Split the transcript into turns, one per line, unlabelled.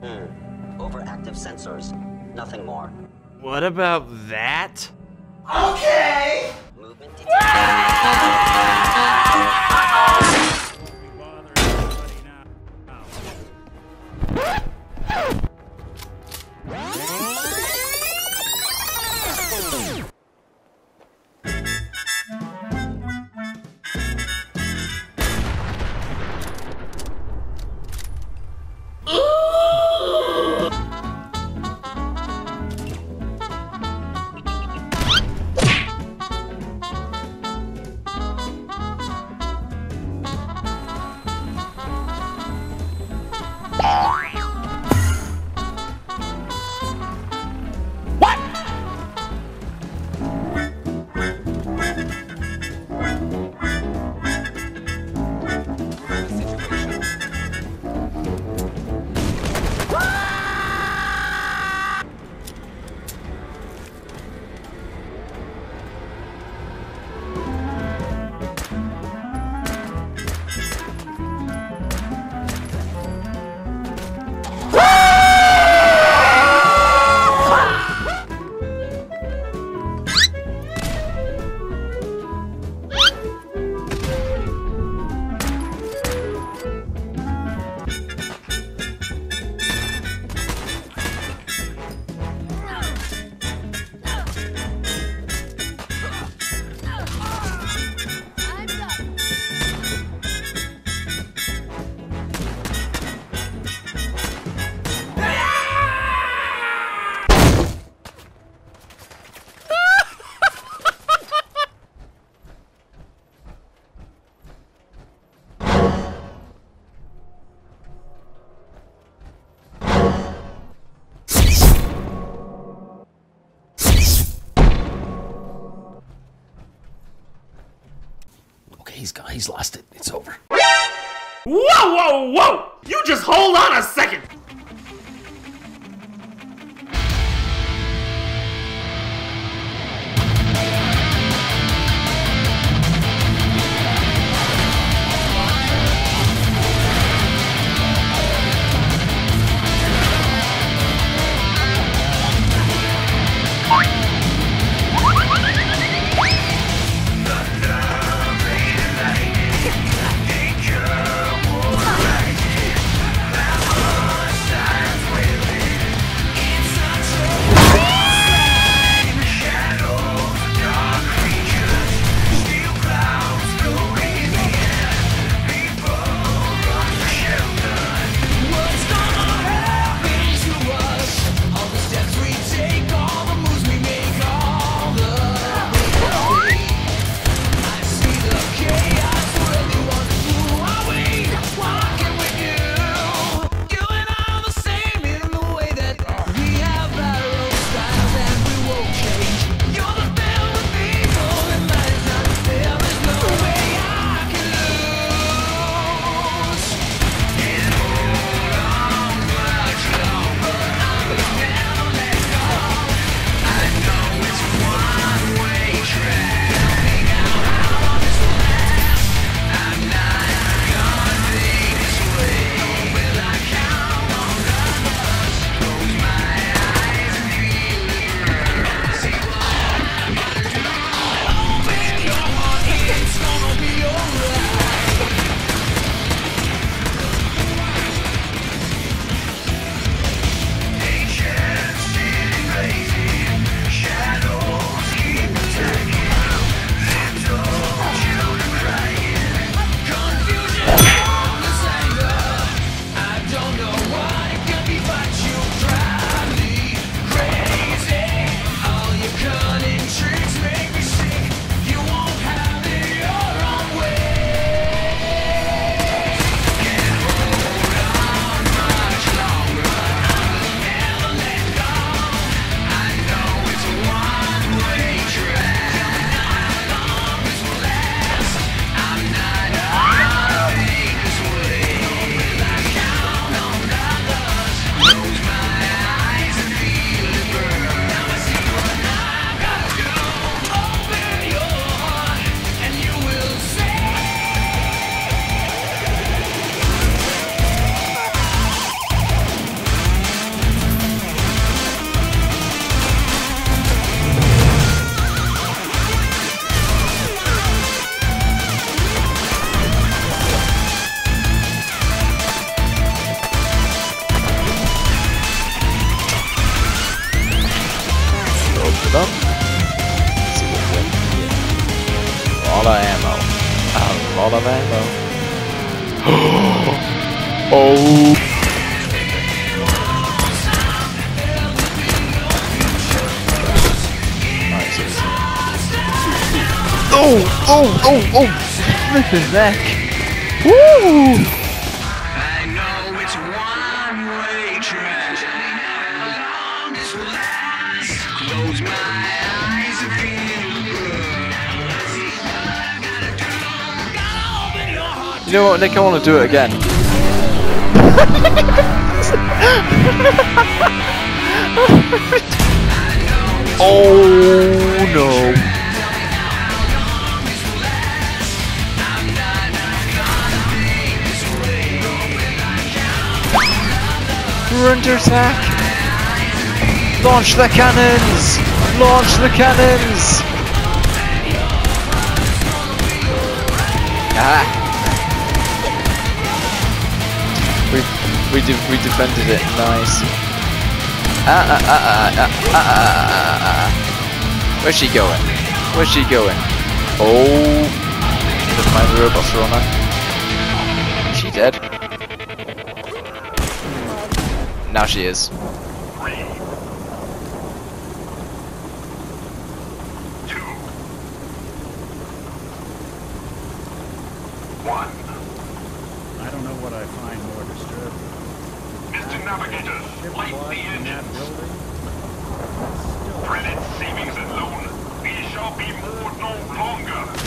Hmm. Overactive sensors. Nothing more.
What about that?
Okay!
Movement detected.
He's gone. He's lost it. It's over.
Whoa, whoa, whoa! You just hold on a second!
Them. Let's see what we can get. A lot of ammo. A lot of ammo. oh. Oh, oh, oh, oh! Flipping neck! Woo! You know what, Nick? I want to do it again. oh no! Front attack! Launch the cannons! launch the cannons! Ah! We, we, de we defended it, nice. Ah, ah, ah, ah, ah, ah, ah, ah, ah, ah. Where's she going? Where's she going? Oh! Never mind the robot runner. Is she dead? Hmm. Now she is.
The engines. Credit savings alone. We shall be moored no longer.